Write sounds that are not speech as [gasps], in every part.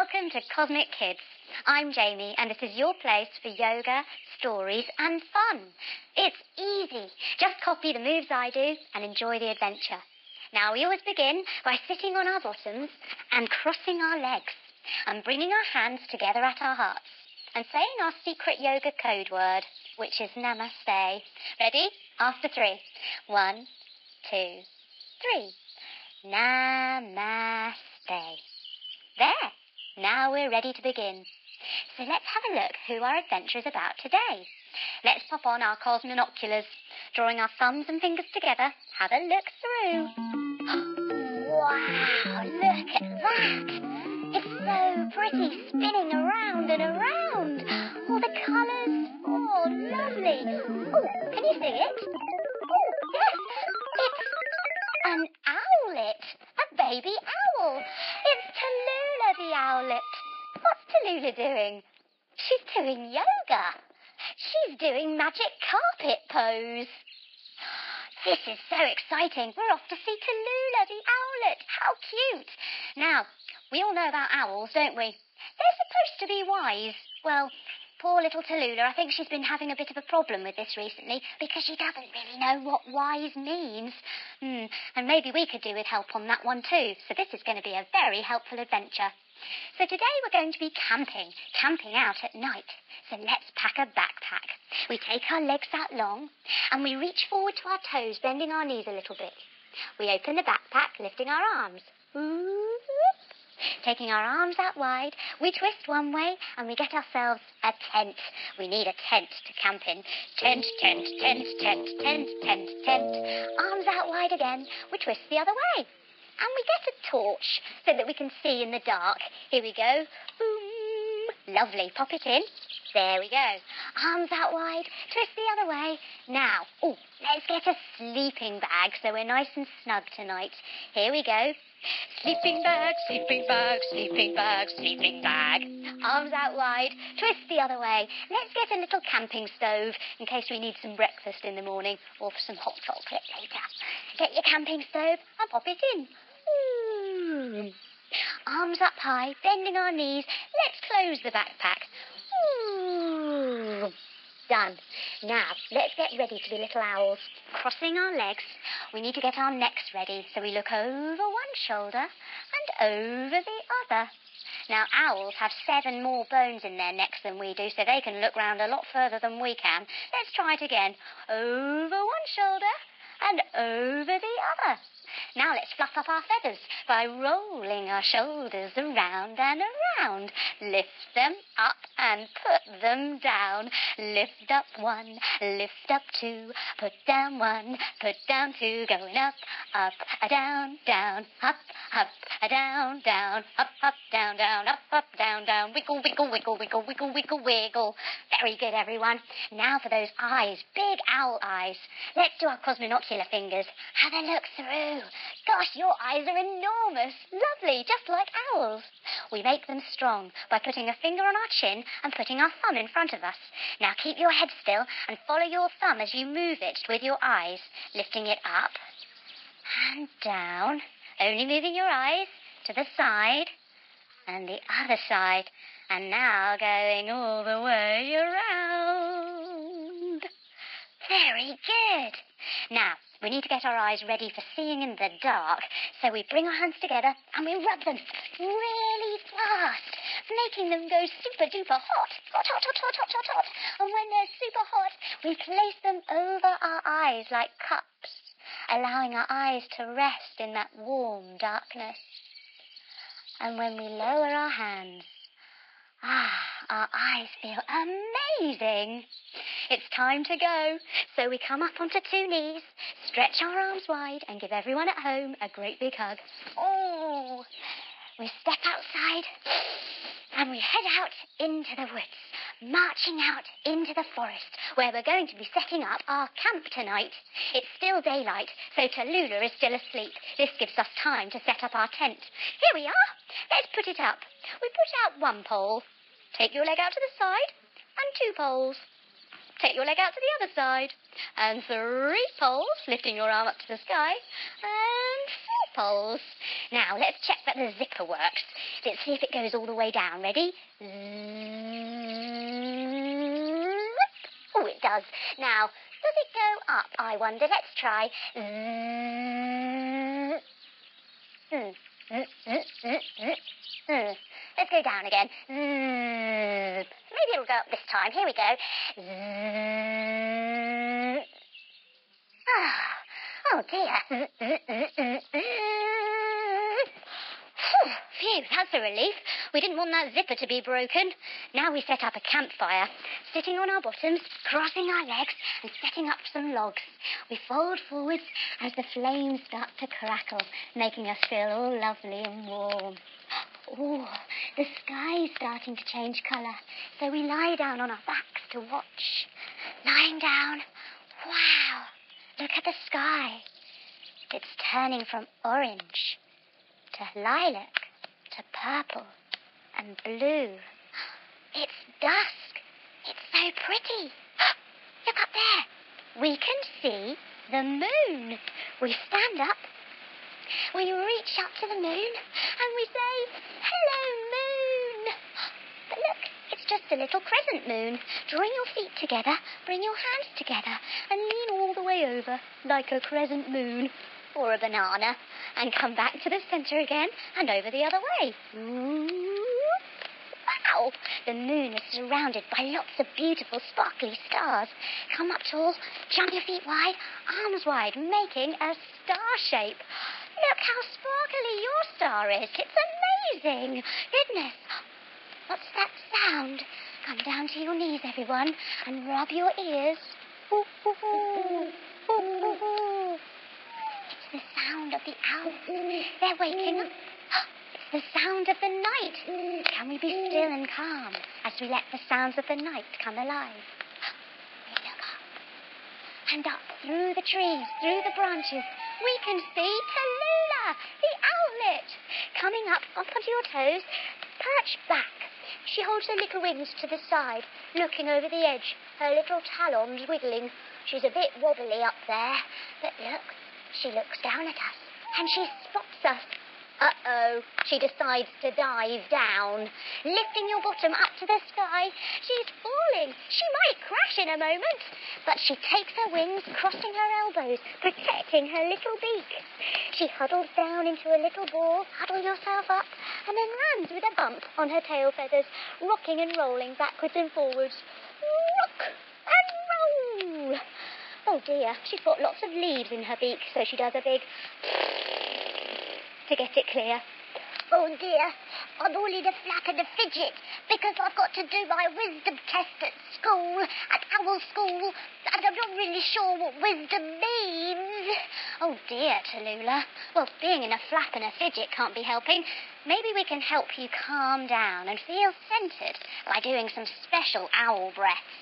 Welcome to Cosmic Kids. I'm Jamie, and this is your place for yoga, stories, and fun. It's easy. Just copy the moves I do and enjoy the adventure. Now, we always begin by sitting on our bottoms and crossing our legs and bringing our hands together at our hearts and saying our secret yoga code word, which is Namaste. Ready? After three. One, two, three. Namaste. There. Now we're ready to begin. So let's have a look who our adventure is about today. Let's pop on our cosmonoculars, drawing our thumbs and fingers together. Have a look through. [gasps] wow, look at that. It's so pretty, spinning around and around. All the colours. Oh, lovely. Oh, can you see it? Oh, yes. [laughs] It's an owlet, a baby owl. It's The owlet. What's Tallulah doing? She's doing yoga. She's doing magic carpet pose. This is so exciting. We're off to see Tallulah the owlet. How cute. Now, we all know about owls, don't we? They're supposed to be wise. Well, poor little Tallulah, I think she's been having a bit of a problem with this recently because she doesn't really know what wise means. Hmm, and maybe we could do with help on that one too. So this is going to be a very helpful adventure. So today we're going to be camping, camping out at night. So let's pack a backpack. We take our legs out long and we reach forward to our toes, bending our knees a little bit. We open the backpack, lifting our arms. Taking our arms out wide, we twist one way and we get ourselves a tent. We need a tent to camp in. Tent, tent, tent, tent, tent, tent, tent. Arms out wide again, we twist the other way. And we get a torch so that we can see in the dark. Here we go. Boom. Lovely. Pop it in. There we go. Arms out wide. Twist the other way. Now, oh, let's get a sleeping bag so we're nice and snug tonight. Here we go. Sleeping bag, sleeping bag, sleeping bag, sleeping bag. Arms out wide. Twist the other way. Let's get a little camping stove in case we need some breakfast in the morning or for some hot chocolate later. Get your camping stove and pop it in. Ooh. Arms up high, bending our knees. Let's close the backpack. Ooh. Done. Now, let's get ready to be little owls. Crossing our legs, we need to get our necks ready. So we look over one shoulder and over the other. Now, owls have seven more bones in their necks than we do, so they can look round a lot further than we can. Let's try it again. Over one shoulder and over the other. Now let's fluff up our feathers by rolling our shoulders around and around. Lift them up and put them down. Lift up one, lift up two, put down one, put down two, going up, up, down, down, up, up, down, down, up, up, down, down, up, up, down, down, wiggle, wiggle, wiggle, wiggle, wiggle, wiggle, wiggle. Very good, everyone. Now for those eyes, big owl eyes. Let's do our cosmonocular fingers. Have a look through. Gosh, your eyes are enormous. Lovely, just like owls. We make them strong by putting a finger on our chin and putting our thumb in front of us. Now keep your head still and follow your thumb as you move it with your eyes, lifting it up and down, only moving your eyes to the side and the other side, and now going all the way around. Very good. Now, we need to get our eyes ready for seeing in the dark, so we bring our hands together and we rub them really fast, making them go super duper hot. Hot, hot, hot, hot, hot, hot, hot. And when they're super hot, we place them over our eyes like cups, allowing our eyes to rest in that warm darkness. And when we lower our hands, ah, our eyes feel amazing. It's time to go. So we come up onto two knees, stretch our arms wide, and give everyone at home a great big hug. Oh, we step outside and we head out into the woods, marching out into the forest where we're going to be setting up our camp tonight. It's still daylight, so Tallulah is still asleep. This gives us time to set up our tent. Here we are. Let's put it up. We put out one pole. Take your leg out to the side and two poles. Take your leg out to the other side. And three poles, lifting your arm up to the sky. And four poles. Now, let's check that the zipper works. Let's see if it goes all the way down. Ready? Oh, it does. Now, does it go up, I wonder? Let's try. Let's go down again. Maybe it'll go up this time. Here we go. Ah. Oh, dear. [laughs] Phew, that's a relief. We didn't want that zipper to be broken. Now we set up a campfire, sitting on our bottoms, crossing our legs, and setting up some logs. We fold forwards as the flames start to crackle, making us feel all lovely and warm. Oh, the sky is starting to change colour, so we lie down on our backs to watch. Lying down, wow, look at the sky. It's turning from orange to lilac to purple and blue. It's dusk. It's so pretty. Look up there. We can see the moon. We stand up. We reach up to the moon say, Hello, moon. But look, it's just a little crescent moon. Drawing your feet together, bring your hands together, and lean all the way over like a crescent moon or a banana and come back to the centre again and over the other way. The moon is surrounded by lots of beautiful sparkly stars. Come up tall, jump your feet wide, arms wide, making a star shape. Look how sparkly your star is. It's amazing. Goodness. What's that sound? Come down to your knees, everyone, and rub your ears. It's the sound of the owls. They're waking up. The sound of the night. Mm, can we be still and calm as we let the sounds of the night come alive? [gasps] We look up and up through the trees, through the branches. We can see Tallulah, the owlet, coming up onto your toes, perched back. She holds her little wings to the side, looking over the edge, her little talons wiggling. She's a bit wobbly up there, but look, she looks down at us and she spots us. Uh-oh, she decides to dive down, lifting your bottom up to the sky. She's falling. She might crash in a moment, but she takes her wings, crossing her elbows, protecting her little beak. She huddles down into a little ball, huddle yourself up, and then lands with a bump on her tail feathers, rocking and rolling backwards and forwards. Rock and roll. Oh dear, she's got lots of leaves in her beak, so she does a big to get it clear. Oh dear, I'm all in a flap and a fidget because I've got to do my wisdom test at school, at owl school, and I'm not really sure what wisdom means. Oh dear, Tallulah. Well, being in a flap and a fidget can't be helping. Maybe we can help you calm down and feel centered by doing some special owl breaths.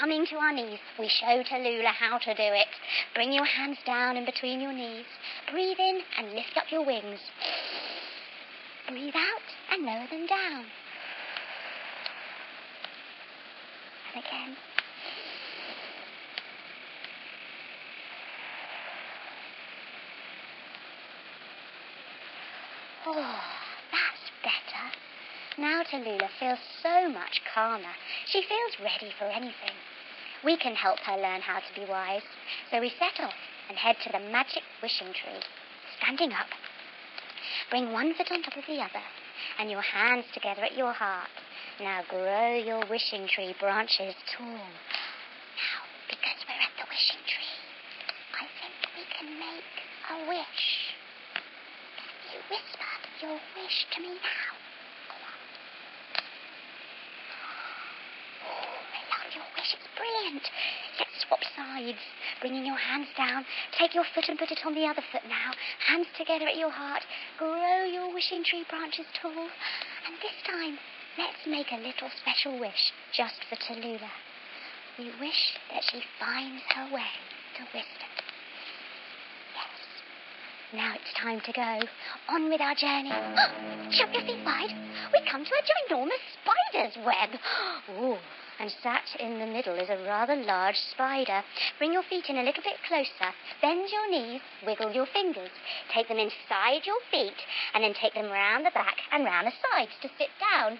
Coming to our knees, we show Tallulah how to do it. Bring your hands down in between your knees. Breathe in and lift up your wings. Breathe out and lower them down. And again. Oh, that's better. Now Tallulah feels so much calmer. She feels ready for anything. We can help her learn how to be wise. So we set off and head to the magic wishing tree. Standing up, bring one foot on top of the other and your hands together at your heart. Now grow your wishing tree branches tall. Now, because we're at the wishing tree, I think we can make a wish. Can you whisper your wish to me now? On. Oh, I love your wish. It's brilliant. Let's swap sides. Bringing your hands down. Take your foot and put it on the other foot now. Hands together at your heart. Grow your wishing tree branches tall. And this time, let's make a little special wish just for Tallulah. We wish that she finds her way to wisdom. Yes. Now it's time to go. On with our journey. Shut your feet wide. We come to a ginormous spider's web. [gasps] Ooh, and sat in the middle is a rather large spider. Bring your feet in a little bit closer. Bend your knees, wiggle your fingers. Take them inside your feet, and then take them round the back and round the sides to sit down.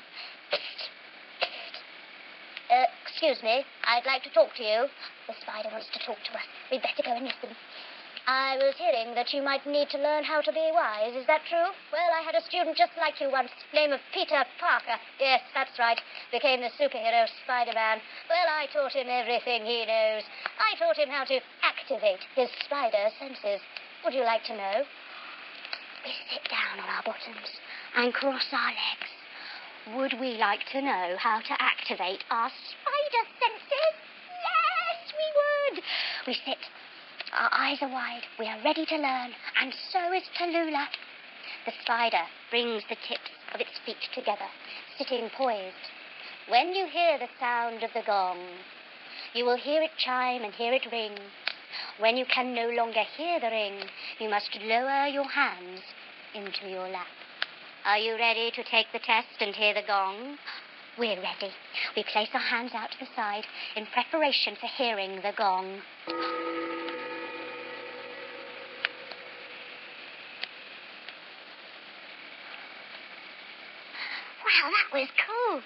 Uh, excuse me, I'd like to talk to you. The spider wants to talk to us. We'd better go and listen. I was hearing that you might need to learn how to be wise. Is that true? Well, I had a student just like you once, name of Peter Parker. Yes, that's right. Became the superhero Spider-Man. Well, I taught him everything he knows. I taught him how to activate his spider senses. Would you like to know? We sit down on our bottoms and cross our legs. Would we like to know how to activate our spider senses? Yes, we would. We sit our eyes are wide. We are ready to learn, and so is Tallulah. The spider brings the tips of its feet together, sitting poised. When you hear the sound of the gong, you will hear it chime and hear it ring. When you can no longer hear the ring, you must lower your hands into your lap. Are you ready to take the test and hear the gong? We're ready. We place our hands out to the side in preparation for hearing the gong. Wow, that was cool.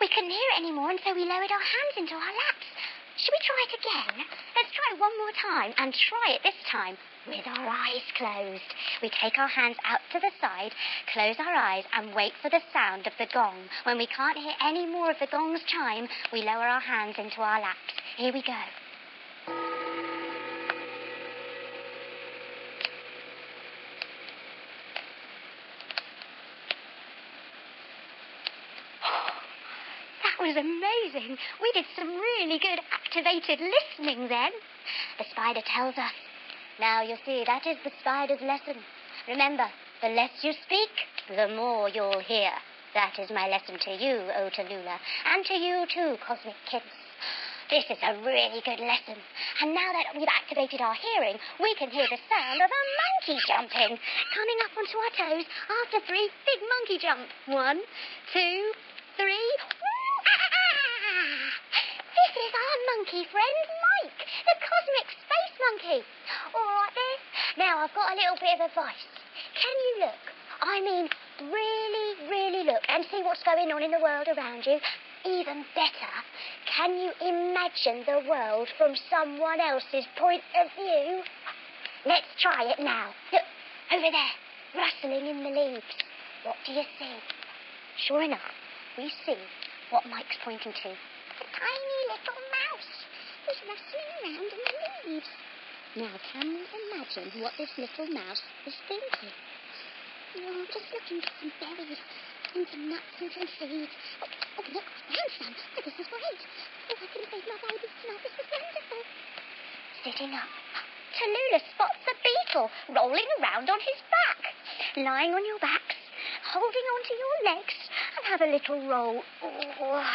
We couldn't hear it anymore, and so we lowered our hands into our laps. Should we try it again? Let's try it one more time, and try it this time with our eyes closed. We take our hands out to the side, close our eyes, and wait for the sound of the gong. When we can't hear any more of the gong's chime, we lower our hands into our laps. Here we go. Was amazing. We did some really good activated listening then. The spider tells us. Now you see, that is the spider's lesson. Remember, the less you speak, the more you'll hear. That is my lesson to you, O Tallulah, and to you too, Cosmic Kids. This is a really good lesson. And now that we've activated our hearing, we can hear the sound of a monkey jumping, coming up onto our toes after three big monkey jump. One, two, three. This is our monkey friend, Mike, the cosmic space monkey. All right there. Now I've got a little bit of advice. Can you look? I mean, really, really look and see what's going on in the world around you. Even better, can you imagine the world from someone else's point of view? Let's try it now. Look, over there, rustling in the leaves. What do you see? Sure enough, we see what Mike's pointing to. A tiny is rustling around in the leaves. Now, can you imagine what this little mouse is thinking? Oh, just looking for some berries and some nuts and some seeds. Oh, oh look, I found. Oh, this is great. Oh, I can feed my babies tonight. This is wonderful. Sitting up, Tallulah spots a beetle rolling around on his back. Lying on your backs, holding onto your legs, and have a little roll. Oh,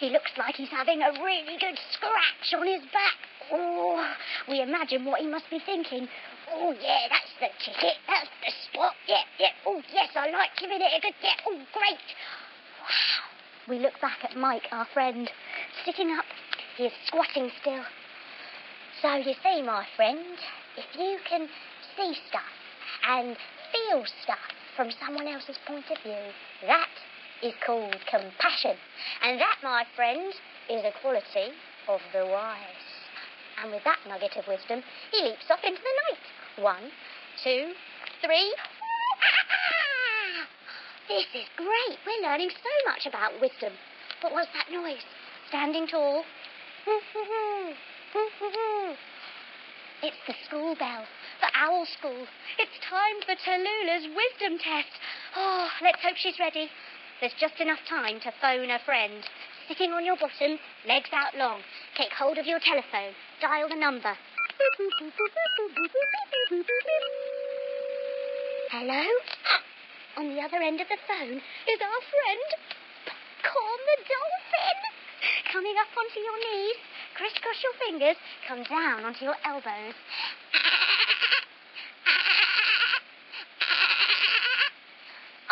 he looks like he's having a really good scratch on his back. Oh, we imagine what he must be thinking. Oh, yeah, that's the ticket. That's the spot. Yeah, yeah. Oh, yes, I like giving it a good yeah. Oh, great. Wow. We look back at Mike, our friend, sitting up. He is squatting still. So you see, my friend, if you can see stuff and feel stuff from someone else's point of view, that is called compassion. And that, my friend, is a quality of the wise. And with that nugget of wisdom, he leaps off into the night. One, two, three. [laughs] This is great. We're learning so much about wisdom. What was that noise? Standing tall. [laughs] It's the school bell for Owl School. It's time for Tallulah's wisdom test. Oh, let's hope she's ready. There's just enough time to phone a friend. Sitting on your bottom, legs out long. Take hold of your telephone. Dial the number. Hello? On the other end of the phone is our friend, Corn the dolphin. Coming up onto your knees, crisscross your fingers, come down onto your elbows.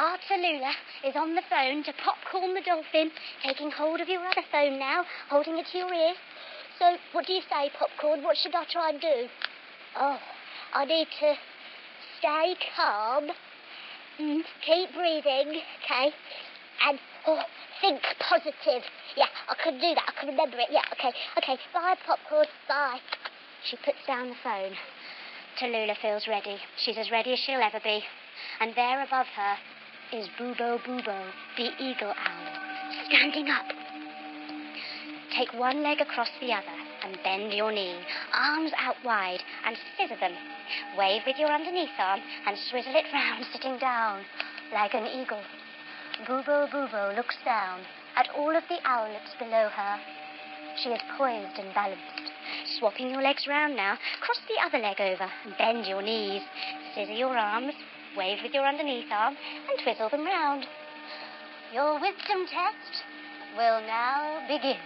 Our Tallulah is on the phone to Popcorn the dolphin, taking hold of your other phone now, holding it to your ear. So, what do you say, Popcorn? What should I try and do? Oh, I need to stay calm, mm, keep breathing, okay, and oh, think positive. Yeah, I can do that. I can remember it. Yeah, okay, okay. Bye, Popcorn. Bye. She puts down the phone. Tallulah feels ready. She's as ready as she'll ever be. And there above her is Bubo Bubo, the eagle owl, standing up. Take one leg across the other and bend your knee, arms out wide, and scissor them. Wave with your underneath arm and swizzle it round, sitting down like an eagle. Bubo Bubo looks down at all of the owlets below her. She is poised and balanced. Swapping your legs round now, cross the other leg over, and bend your knees, scissor your arms, wave with your underneath arm, and twizzle them round. Your wisdom test will now begin.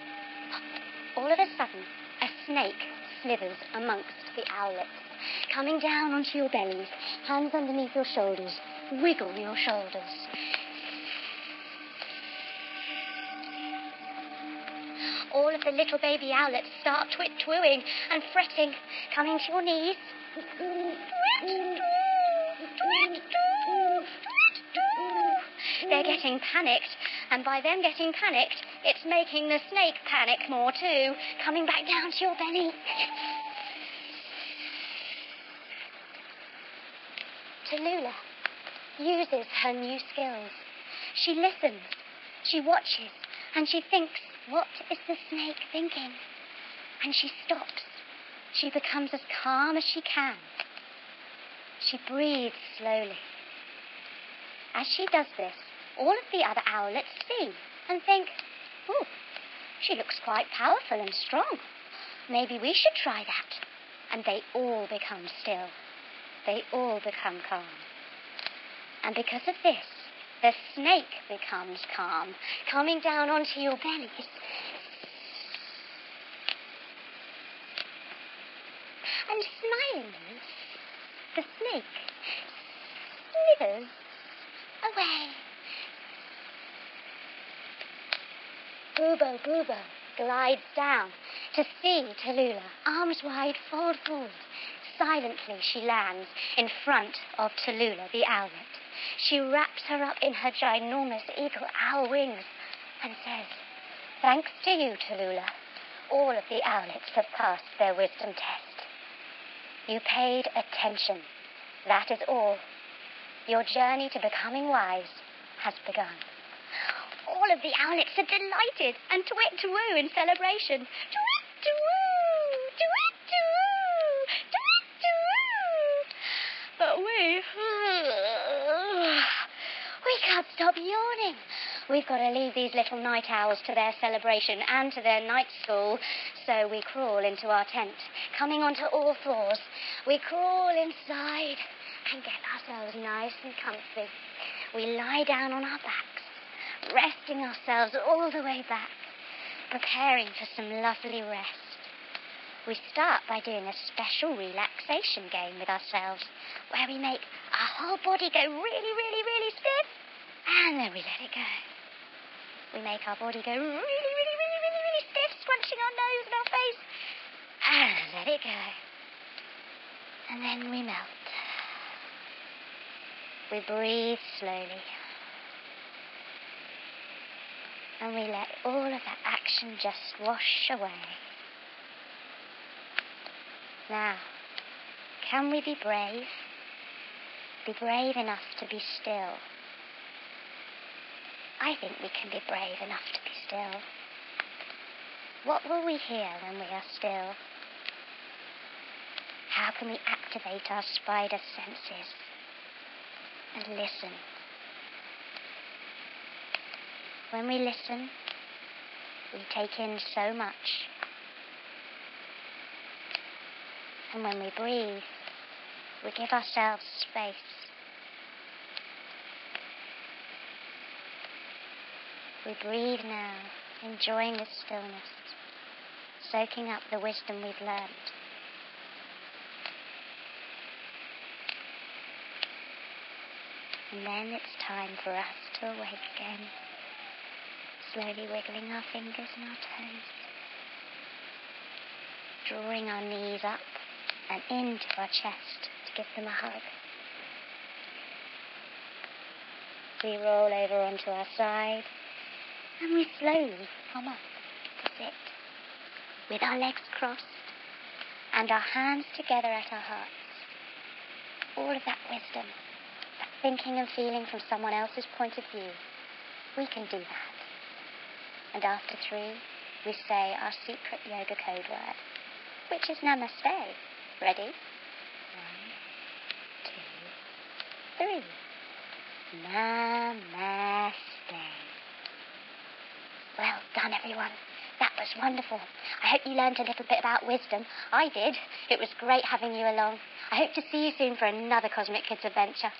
All of a sudden, a snake slithers amongst the owlets. Coming down onto your bellies, hands underneath your shoulders, wiggle your shoulders. All of the little baby owlets start twit twooing and fretting, coming to your knees. They're getting panicked, and by them getting panicked, it's making the snake panic more too, coming back down to your belly. Tallulah uses her new skills. She listens, she watches, and she thinks, what is the snake thinking? And she stops. She becomes as calm as she can. She breathes slowly. As she does this, all of the other owlets see and think, oh, she looks quite powerful and strong. Maybe we should try that. And they all become still. They all become calm. And because of this, the snake becomes calm, coming down onto your bellies. And smilingly, the snake slithers away. Bubo Bubo glides down to see Tallulah, arms wide, fold forward. Silently she lands in front of Tallulah, the owlet. She wraps her up in her ginormous eagle owl wings and says, Thanks to you, Tallulah, all of the owlets have passed their wisdom test. You paid attention. That is all. Your journey to becoming wise has begun. All of the owlets are delighted and twit to woo in celebration. Twit to woo! Twit to woo! Twit to woo! But we. [sighs] We can't stop yawning. We've got to leave these little night owls to their celebration and to their night school. So we crawl into our tent, coming onto all fours. We crawl inside and get ourselves nice and comfy. We lie down on our backs, resting ourselves all the way back, preparing for some lovely rest. We start by doing a special relaxation game with ourselves where we make our whole body go really, really, really stiff and then we let it go. We make our body go really, really, really, really, really stiff, scrunching our nose and our face and let it go. And then we melt. We breathe slowly. And we let all of that action just wash away. Now, can we be brave? Be brave enough to be still. I think we can be brave enough to be still. What will we hear when we are still? How can we activate our spider senses and listen? When we listen, we take in so much. And when we breathe, we give ourselves space. We breathe now, enjoying the stillness, soaking up the wisdom we've learned. And then it's time for us to awake again, slowly wiggling our fingers and our toes, drawing our knees up and into our chest to give them a hug. We roll over onto our side and we slowly come up to sit with our legs crossed and our hands together at our hearts. All of that wisdom, that thinking and feeling from someone else's point of view, we can do that. And after three, we say our secret yoga code word, which is namaste. Ready? One, two, three. Namaste. Well done, everyone. That was wonderful. I hope you learned a little bit about wisdom. I did. It was great having you along. I hope to see you soon for another Cosmic Kids adventure.